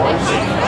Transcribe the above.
course.